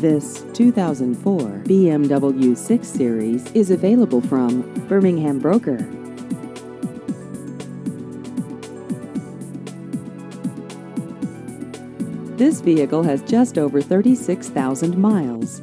This 2004 BMW 6 Series is available from Birmingham Broker. This vehicle has just over 36,000 miles.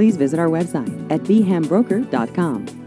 Please visit our website at bhambroker.com.